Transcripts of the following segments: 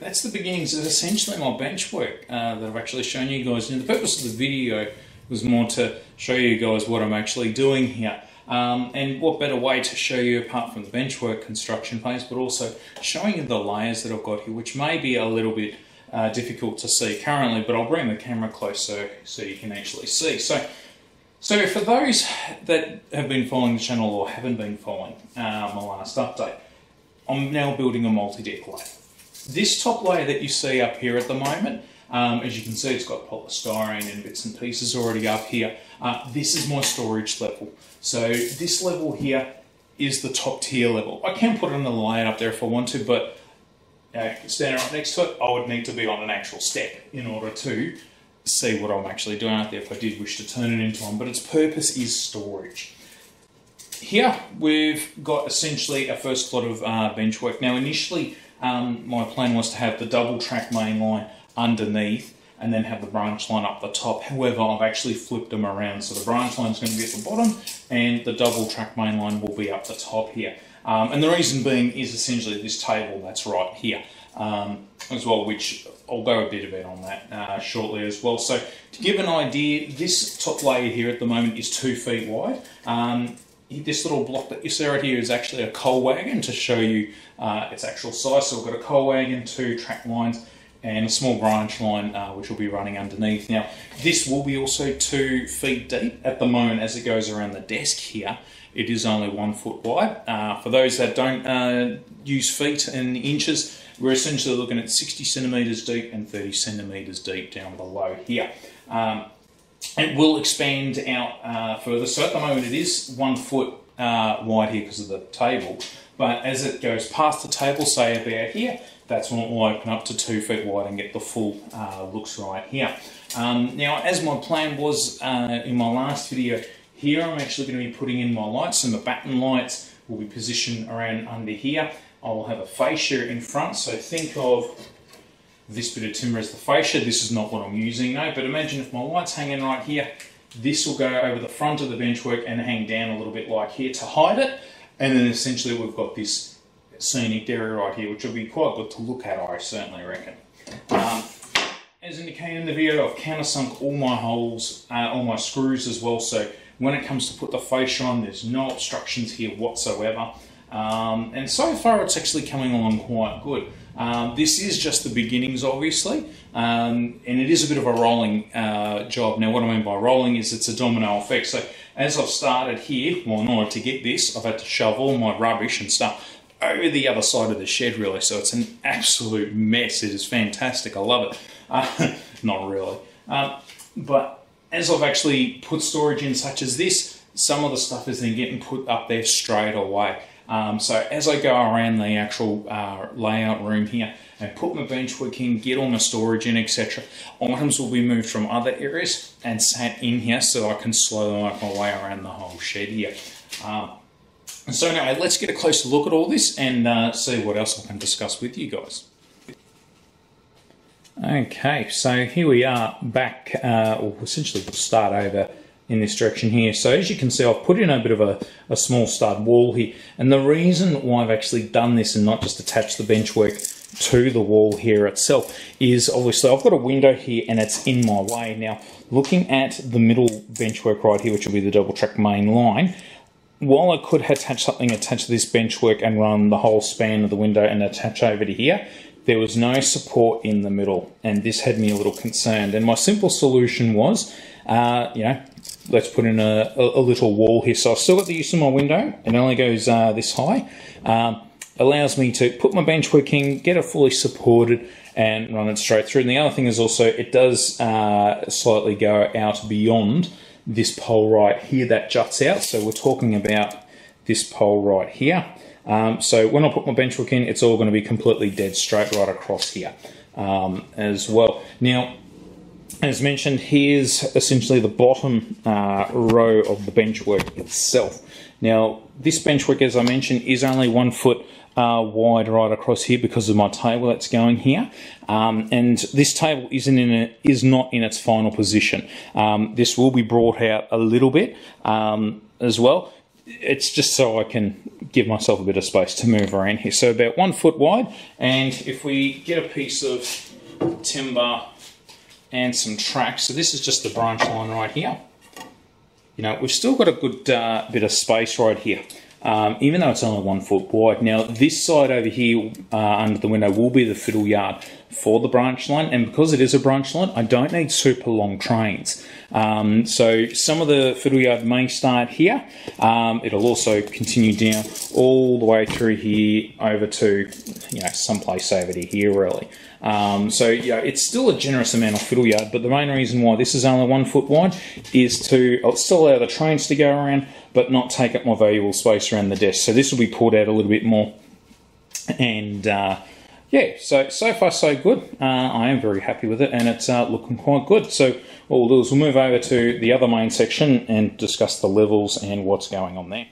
that's the beginnings of essentially my bench work uh, that I've actually shown you guys. And the purpose of the video was more to show you guys what I'm actually doing here. Um, and what better way to show you apart from the benchwork construction phase, but also showing you the layers that I've got here, which may be a little bit uh, difficult to see currently, but I'll bring the camera closer so you can actually see. So, so for those that have been following the channel or haven't been following uh, my last update, I'm now building a multi-deck layer. This top layer that you see up here at the moment, um, as you can see, it's got polystyrene and bits and pieces already up here. Uh, this is my storage level. So this level here is the top tier level. I can put the line up there if I want to, but uh, standing right next to it, I would need to be on an actual step in order to see what I'm actually doing out there if I did wish to turn it into one. But its purpose is storage. Here we've got essentially a first lot of uh, bench work. Now initially um, my plan was to have the double track main line underneath and then have the branch line up the top. However, I've actually flipped them around. So the branch line is going to be at the bottom and the double track main line will be up the top here. Um, and the reason being is essentially this table that's right here um, as well, which I'll go a bit a bit on that uh, shortly as well. So to give an idea, this top layer here at the moment is two feet wide. Um, this little block that you see right here is actually a coal wagon to show you uh, its actual size. So we've got a coal wagon, two track lines, and a small branch line uh, which will be running underneath. Now this will be also two feet deep at the moment as it goes around the desk here. It is only one foot wide. Uh, for those that don't uh, use feet and inches, we're essentially looking at 60 centimetres deep and 30 centimetres deep down below here. Um, it will expand out uh, further. So at the moment it is one foot uh, wide here because of the table. But as it goes past the table, say about here, that's when it will open up to two feet wide and get the full uh, looks right here. Um, now, as my plan was uh, in my last video, here I'm actually going to be putting in my lights and the batten lights will be positioned around under here. I will have a fascia in front, so think of this bit of timber as the fascia. This is not what I'm using though, but imagine if my light's hanging right here, this will go over the front of the benchwork and hang down a little bit like here to hide it. And then essentially we've got this scenic area right here, which will be quite good to look at, I certainly reckon. Um, as indicated in the video, I've countersunk all my holes, uh, all my screws as well, so when it comes to put the fascia on, there's no obstructions here whatsoever. Um, and so far it's actually coming along quite good. Um, this is just the beginnings, obviously, um, and it is a bit of a rolling uh, job. Now, what I mean by rolling is it's a domino effect. So, as I've started here, well, in order to get this, I've had to shove all my rubbish and stuff over the other side of the shed really. So it's an absolute mess. It is fantastic. I love it. Uh, not really. Um, but as I've actually put storage in such as this some of the stuff is then getting put up there straight away um, so as I go around the actual uh, layout room here and put my bench work in, get all my storage in, etc., items will be moved from other areas and sat in here so I can slowly work my way around the whole shed here. Um, so anyway, let's get a closer look at all this and uh, see what else I can discuss with you guys. Okay, so here we are back, uh, essentially we'll start over in this direction here. So as you can see, I've put in a bit of a, a small stud wall here. And the reason why I've actually done this and not just attached the benchwork to the wall here itself is obviously I've got a window here and it's in my way. Now, looking at the middle benchwork right here, which will be the double track main line, while I could attach something attached to this benchwork and run the whole span of the window and attach over to here, there was no support in the middle, and this had me a little concerned. And my simple solution was, uh, you know, let's put in a, a, little wall here. So I've still got the use of my window, it only goes uh, this high. Um, allows me to put my benchwork in, get it fully supported, and run it straight through. And the other thing is also, it does uh, slightly go out beyond this pole right here that juts out. So we're talking about this pole right here. Um, so when I put my benchwork in, it's all going to be completely dead straight right across here um, as well. Now, as mentioned, here's essentially the bottom uh, row of the bench work itself. Now, this bench work, as I mentioned, is only one foot uh, wide right across here because of my table that's going here. Um, and this table isn't in a, is not in its final position. Um, this will be brought out a little bit um, as well. It's just so I can give myself a bit of space to move around here. So about one foot wide, and if we get a piece of timber and some tracks, so this is just the branch line right here. You know, we've still got a good uh, bit of space right here. Um, even though it's only one foot wide. Now, this side over here uh, under the window will be the fiddle yard for the branch line, and because it is a branch line, I don't need super long trains. Um, so some of the fiddle yard may start here. Um, it'll also continue down all the way through here over to, you know, someplace over to here really. Um, so yeah, it's still a generous amount of fiddle yard, but the main reason why this is only one foot wide is to uh, still allow the trains to go around, but not take up more valuable space around the desk. So this will be pulled out a little bit more and uh, yeah, so so far so good. Uh, I am very happy with it, and it's uh, looking quite good. So what we'll do is we'll move over to the other main section and discuss the levels and what's going on there.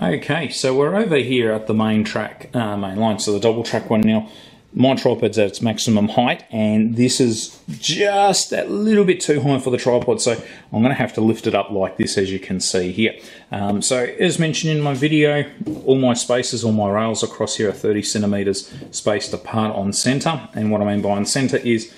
Okay, so we're over here at the main track, uh, main line, so the double track one now my tripod's at its maximum height and this is just a little bit too high for the tripod so I'm going to have to lift it up like this as you can see here. Um, so as mentioned in my video all my spaces, all my rails across here are 30 centimeters spaced apart on center and what I mean by on center is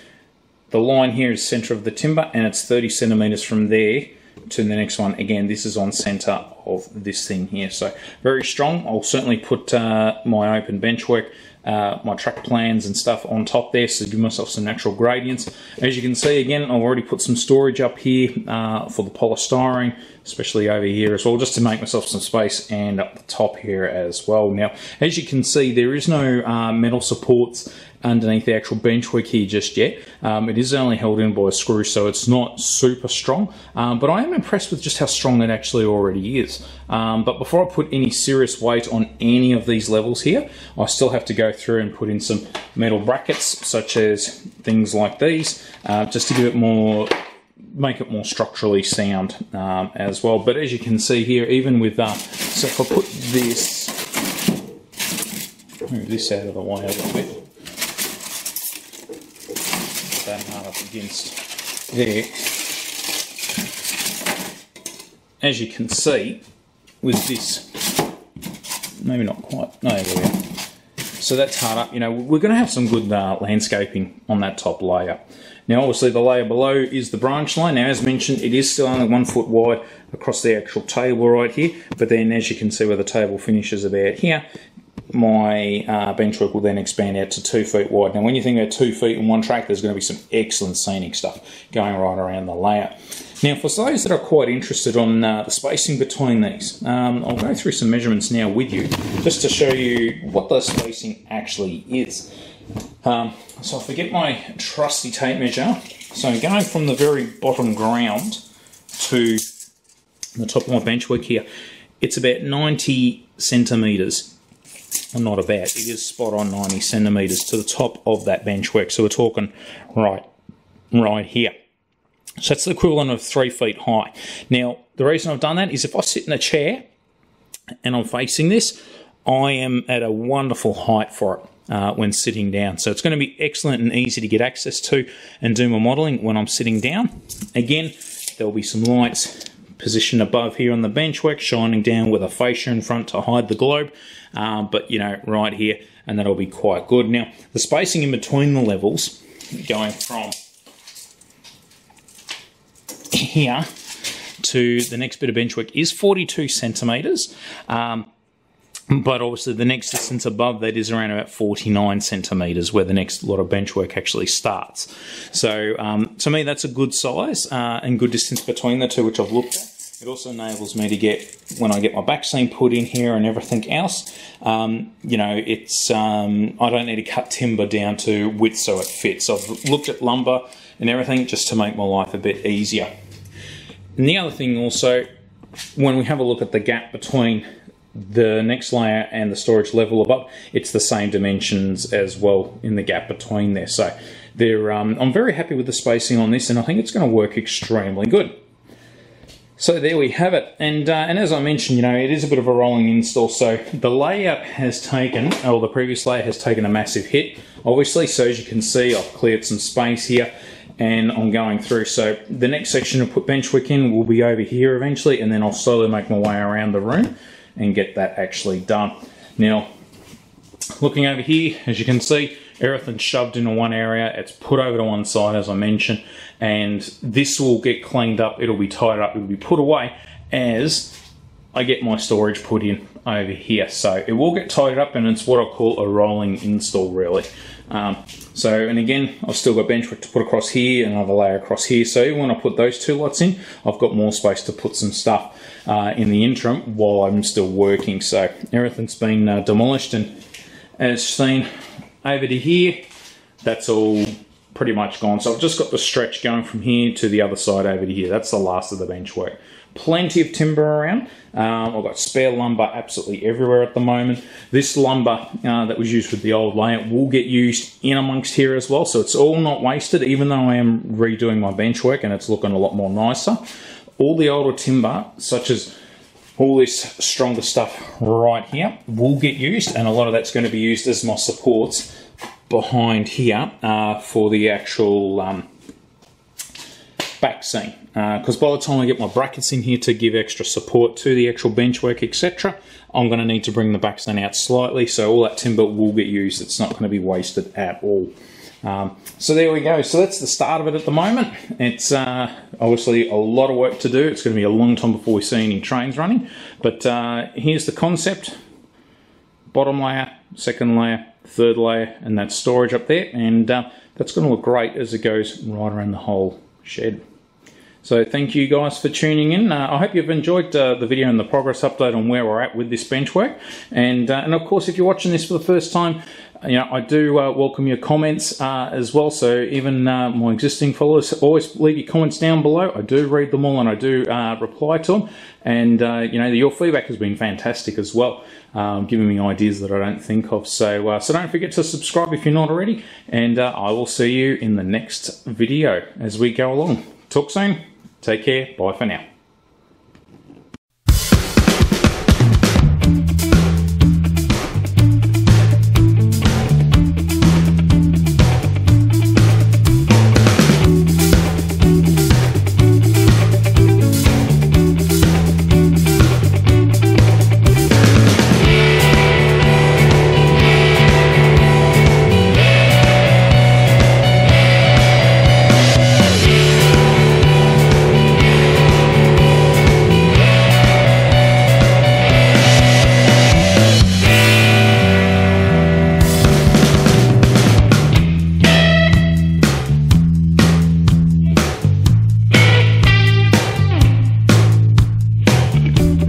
the line here is center of the timber and it's 30 centimeters from there to the next one. Again, this is on center of this thing here. So very strong. I'll certainly put uh, my open bench work uh, my track plans and stuff on top there so give myself some natural gradients. As you can see again I've already put some storage up here uh, for the polystyrene especially over here as well just to make myself some space and up the top here as well. Now as you can see there is no uh, metal supports underneath the actual benchwork here just yet. Um, it is only held in by a screw, so it's not super strong, um, but I am impressed with just how strong it actually already is. Um, but before I put any serious weight on any of these levels here, I still have to go through and put in some metal brackets, such as things like these, uh, just to give it more make it more structurally sound um, as well. But as you can see here, even with uh, so if I put this, move this out of the way a little bit, that up against there. As you can see, with this, maybe not quite, no, there we are. So that's hard up, you know, we're going to have some good uh, landscaping on that top layer. Now obviously the layer below is the branch line. Now as mentioned, it is still only one foot wide across the actual table right here, but then as you can see where the table finishes about here, my uh, benchwork will then expand out to two feet wide. Now, when you think about two feet in one track, there's going to be some excellent scenic stuff going right around the layout. Now, for those that are quite interested on uh, the spacing between these, um, I'll go through some measurements now with you, just to show you what the spacing actually is. Um, so if I get my trusty tape measure, so going from the very bottom ground to the top of my benchwork here, it's about 90 centimetres not about, it is spot on 90 centimetres to the top of that benchwork. So we're talking right, right here. So that's the equivalent of three feet high. Now, the reason I've done that is if I sit in a chair and I'm facing this, I am at a wonderful height for it uh, when sitting down. So it's going to be excellent and easy to get access to and do my modelling when I'm sitting down. Again, there'll be some lights positioned above here on the benchwork, shining down with a fascia in front to hide the globe. Uh, but, you know, right here, and that'll be quite good. Now, the spacing in between the levels, going from here to the next bit of benchwork is 42 centimetres. Um, but obviously the next distance above that is around about 49 centimetres where the next lot of bench work actually starts. So um, to me that's a good size uh, and good distance between the two which I've looked at. It also enables me to get, when I get my backscene put in here and everything else, um, you know, it's um, I don't need to cut timber down to width so it fits. I've looked at lumber and everything just to make my life a bit easier. And the other thing also, when we have a look at the gap between the next layer and the storage level above, it's the same dimensions as well in the gap between there. So um, I'm very happy with the spacing on this and I think it's going to work extremely good. So there we have it. And, uh, and as I mentioned, you know, it is a bit of a rolling install. So the layout has taken, or the previous layer has taken a massive hit, obviously. So as you can see, I've cleared some space here and I'm going through. So the next section to put benchwork in will be over here eventually, and then I'll slowly make my way around the room and get that actually done. Now, looking over here, as you can see, everything's shoved into one area. It's put over to one side, as I mentioned, and this will get cleaned up. It'll be tied up. It'll be put away as I get my storage put in over here. So it will get tied up, and it's what I call a rolling install, really. Um, so, and again, I've still got benchwork to put across here, and another layer across here. So when I put those two lots in, I've got more space to put some stuff uh, in the interim while I'm still working. So everything's been uh, demolished, and as seen over to here, that's all pretty much gone. So I've just got the stretch going from here to the other side over to here. That's the last of the bench work. Plenty of timber around. Um, I've got spare lumber absolutely everywhere at the moment. This lumber uh, that was used with the old layout will get used in amongst here as well. So it's all not wasted, even though I am redoing my bench work and it's looking a lot more nicer. All the older timber, such as all this stronger stuff right here will get used and a lot of that's going to be used as my supports behind here uh, for the actual um, backscene because uh, by the time I get my brackets in here to give extra support to the actual benchwork etc I'm going to need to bring the backscene out slightly so all that timber will get used. It's not going to be wasted at all um, so there we go. So that's the start of it at the moment. It's uh, obviously a lot of work to do. It's going to be a long time before we see any trains running. But uh, here's the concept. Bottom layer second layer third layer and that storage up there. And uh, that's going to look great as it goes right around the whole shed. So thank you guys for tuning in. Uh, I hope you've enjoyed uh, the video and the progress update on where we're at with this bench work. And, uh, and of course, if you're watching this for the first time, you know, I do uh, welcome your comments uh, as well. So even uh, my existing followers, always leave your comments down below. I do read them all and I do reply to them. And, you know, your feedback has been fantastic as well um, giving me ideas that I don't think of. So, so don't forget to subscribe if you're not already, and I will see you in the next video as we go along. Talk soon. Take care. Bye for now.